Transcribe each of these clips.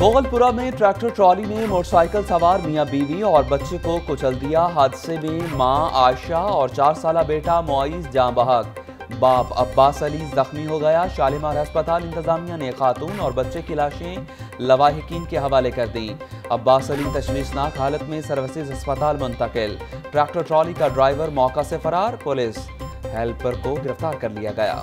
مغل پورا میں tractor trolley نے موٹر سائیکل سوار میاں بیوی اور بچے کو کچل دیا۔ حادثے میں ماں، عائشہ اور چار سالہ بیٹا معیز جاں بحق باپ عباس علی زخمی ہو گیا۔ شالمار ہسپتال انتظامیہ نے خاتون اور بچے کی لاشیں لواحقین کے حوالے کر دی عباس علی تشویشناک حالت میں سروسز ہسپتال منتقل۔ ٹریکٹر ٹرالی کا ڈرائیور موقع سے فرار، پولیس ہیلپر کو گرفتار کر لیا گیا۔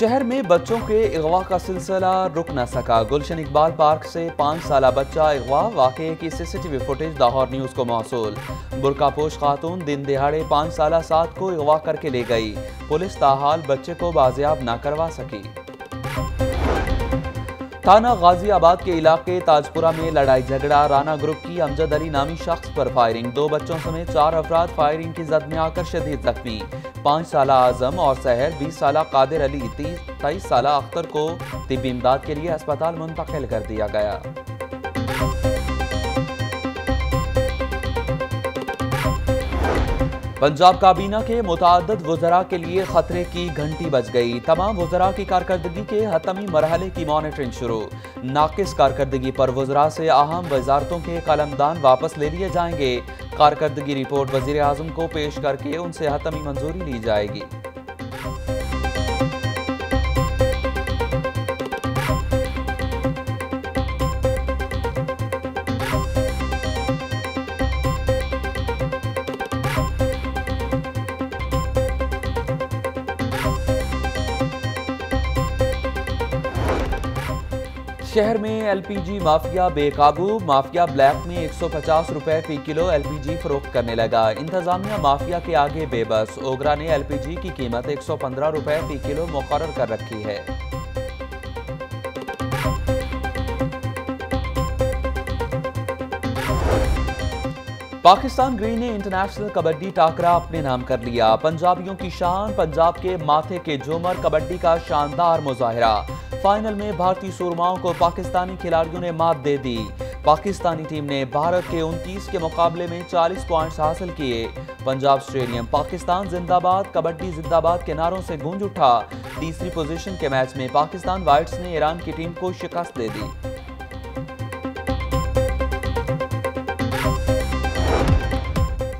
شہر میں بچوں کے اغوا کا سلسلہ رک نہ سکا۔ گلشن اقبال پارک سے پانچ سالہ بچہ اغوا واقعے کی C C T V footage Lahore news کو موصول۔ برکا پوش خاتون دن دہاڑے پانچ سالہ ساتھ کو اغوا کر کے لے گئی۔ پولیس تاحال بچے کو بازیاب نہ کروا سکی۔ تھانہ غازی آباد کے علاقے تاجپورہ میں لڑائی جھگڑا، رانا گروپ کی امجد علی نامی شخص پر فائرنگ، دو بچوں سمیت چار افراد فائرنگ کی زد میں آ کر شدید زخمی۔ پانچ سالہ اعظم اور سہر، بیس سالہ قادر علی تیئیس سالہ اختر کو طبی امداد کے لیے اسپتال منتقل کر دیا گیا۔ پنجاب کابینہ کے متعدد وزراء کے لیے خطرے کی گھنٹی بج گئی۔ تمام وزراء کی کارکردگی کے حتمی مرحلے کی مانیٹرنگ شروع۔ ناقص کارکردگی پر وزراء سے اہم وزارتوں کے قلمدان واپس لے لیے جائیں گے۔ کارکردگی رپورٹ وزیر اعظم کو پیش کر کے ان سے حتمی منظوری لی جائے گی۔ شہر میں ایل پی جی مافیا بے قابو، مافیا بلیک میں ایک سو پچاس روپے فی کلو ایل پی جی فروخت کرنے لگا۔ انتظامیہ مافیا کے آگے بے بس۔ اوگرا نے ایل پی جی کی قیمت ایک سو پندرہ روپے فی کلو مقرر کر رکھی ہے۔ پاکستان گرین نے انٹرنیشنل کبڈی ٹاکرا اپنے نام کر لیا۔ پنجابیوں کی شان، پنجاب کے ماتھے کے جومر کبڈی کا شاندار مظاہرہ۔ فائنل میں بھارتی سورماؤں کو پاکستانی کھلاڑیوں نے مات دے دی۔ پاکستانی ٹیم نے بھارت کے انتیس کے مقابلے میں چالیس پوائنٹس حاصل کیے۔ پنجاب سٹیڈیم، پاکستان زندہ باد، کبڈی زندہ باد کے نعروں سے گونج اٹھا۔ تیسری پوزیشن کے میچ میں پاکستان وائٹس نے ایران کی ٹیم کو شکست دے دی۔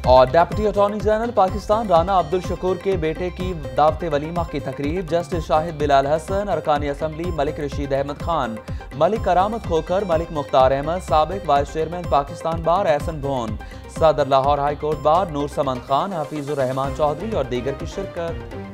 اور deputy attorney general Pakistan Rana Abdul Shakoor کے بیٹے کی دعوت ولیمہ کی تقریب جسٹس شاہد بلال حسن ارکان اسمبلی ملک رشید احمد خان، ملک کرامت کھوکر ملک مختار احمد، سابق vice chairman Pakistan bar Ahsan Bhoon, صدر Lahore high court bar Noor Samand Khan, Hafeez ur-Rehman Chaudhry اور دیگر کی شرکت۔